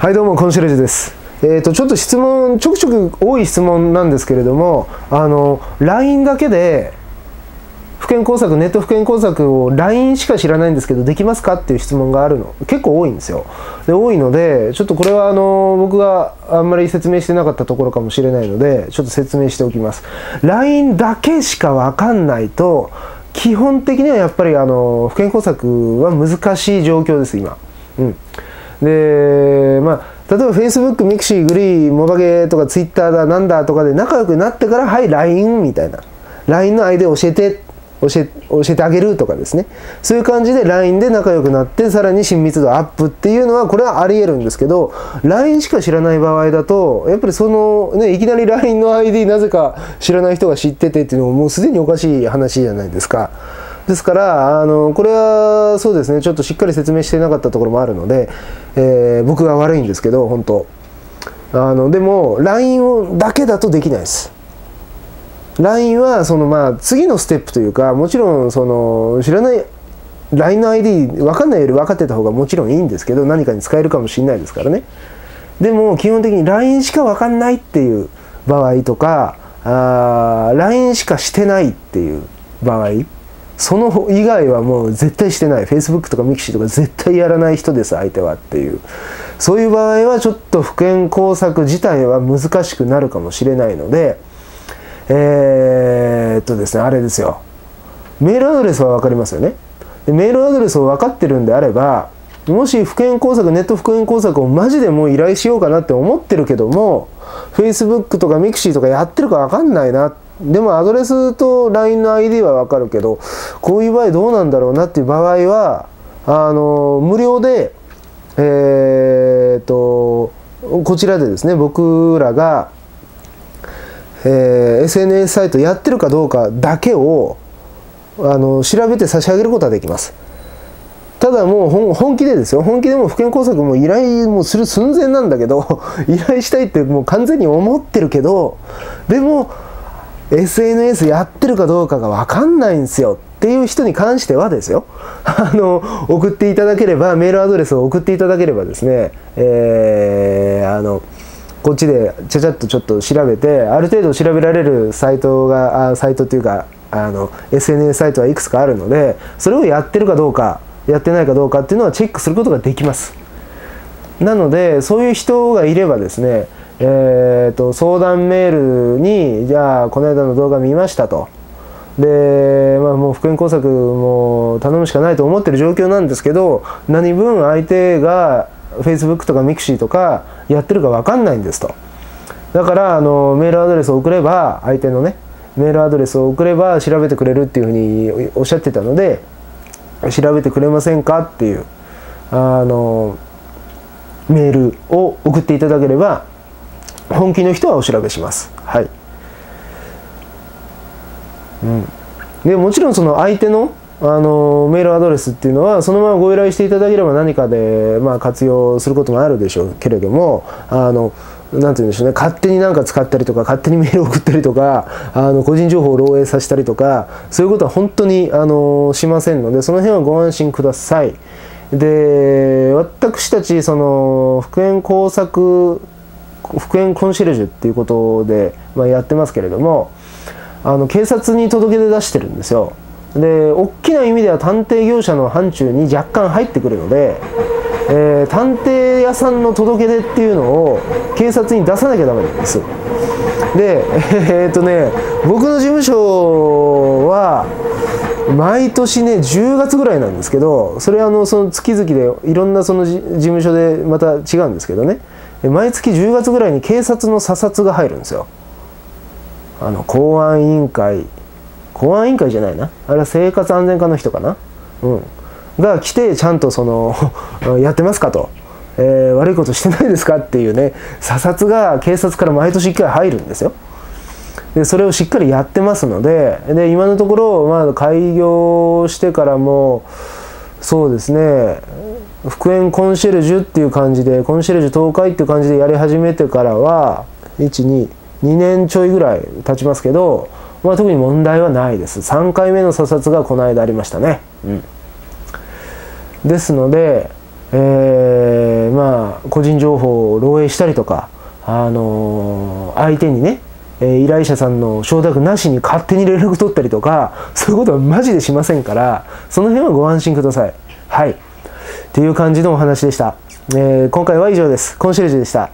はいどうもコンシェルジュです。えーとちょっと質問ちょくちょく多い質問なんですけれどもあの LINE だけで不健工作ネット不健工作を LINE しか知らないんですけどできますかっていう質問があるの結構多いんですよ。で多いのでちょっとこれはあの僕があんまり説明してなかったところかもしれないのでちょっと説明しておきます。LINE だけしか分かんないと基本的にはやっぱりあの不健工作は難しい状況です今。うん。で例えば Facebook、ミクシー、グリー、モバゲーとか Twitter だなんだとかで仲良くなってからはい LINE みたいな LINE の間教えて教え教えてあげるとかですねそういう感じで LINE で仲良くなってさらに親密度アップっていうのはこれはありえるんですけど LINE しか知らない場合だとやっぱりそのねいきなり LINE の ID なぜか知らない人が知っててっていうのももうすでにおかしい話じゃないですか。ですからあのこれはそうですね。ちょっとしっかり説明してなかったところもあるので、えー、僕が悪いんですけど本当。あのでも LINE だけだとできないです。LINE はそのまあ次のステップというかもちろんその知らない LINE の ID 分かんないより分かってた方がもちろんいいんですけど何かに使えるかもしれないですからね。でも基本的に LINE しか分かんないっていう場合とかあ LINE しかしてないっていう場合その以外はもう絶対してない。Facebook とかミキシーとか絶対やらない人です相手はっていう。そういう場合はちょっと復権工作自体は難しくなるかもしれないのでえー、っとですねあれですよ。メールアドレスは分かりますよね。でメールアドレスを分かってるんであればもし復権工作ネット復権工作をマジでもう依頼しようかなって思ってるけども Facebook とかミクシーとかやってるか分かんないなってでもアドレスと LINE の ID は分かるけどこういう場合どうなんだろうなっていう場合はあの無料でえー、っとこちらでですね僕らが、えー、SNS サイトやってるかどうかだけをあの調べて差し上げることはできます。ただもう本気でですよ本気でも復縁工作も依頼もする寸前なんだけど 依頼したいってもう完全に思ってるけどでも SNS やってるかどうかが分かんないんですよっていう人に関してはですよ。あの送っていただければメールアドレスを送っていただければですね、えー、あのこっちでちゃちゃっとちょっと調べてある程度調べられるサイトがあサイトっていうかあの SNS サイトはいくつかあるのでそれをやってるかどうかやってないかどうかっていうのはチェックすることができます。なのでそういう人がいればですねえーと、相談メールにじゃあこの間の動画見ましたと。で、まあ、もう復縁工作も頼むしかないと思ってる状況なんですけど何分相手が Facebook とか Mixi とかやってるか分かんないんですと。だからあのメールアドレスを送れば相手のねメールアドレスを送れば調べてくれるっていうふうにおっしゃってたので調べてくれませんかっていうあのメールを送っていただければ本気の人はお調べします。はい。うん、でもちろんその相手のあのメールアドレスっていうのはそのままご依頼していただければ何かで、まあ、活用することもあるでしょうけれどもあのなんて言うんでしょうね勝手になんか使ったりとか勝手にメール送ったりとかあの個人情報を漏洩させたりとかそういうことは本当にあのしませんのでその辺はご安心ください。で私たちその復縁工作復縁コンシェルジュっていうことで、まあ、やってますけれどもあの警察に届け出出してるんですよ。で大きな意味では探偵業者の範疇に若干入ってくるので、えー、探偵屋さんの届け出っていうのを警察に出さなきゃダメなんです。でえー、っとね僕の事務所は毎年ね10月ぐらいなんですけどそれはあのその月々でいろんなその事務所でまた違うんですけどね。毎月10月ぐらいに警察の査察が入るんですよ。あの公安委員会公安委員会じゃないな。あれは生活安全課の人かな。うん。が来てちゃんとその やってますかと、えー、悪いことしてないですかっていうね査察が警察から毎年1回入るんですよ。でそれをしっかりやってますのでで今のところ、まあ、開業してからもそうですね復縁コンシェルジュっていう感じでコンシェルジュ東海っていう感じでやり始めてからは122年ちょいぐらい経ちますけど、まあ、特に問題はないです。3回目の査察がこの間ありましたね、うん、ですので、えー、まあ個人情報を漏洩したりとか、あのー、相手にね依頼者さんの承諾なしに勝手に連絡取ったりとかそういうことはマジでしませんからその辺はご安心ください。はい。っていう感じのお話でした、えー、今回は以上です。コンシェルジュでした。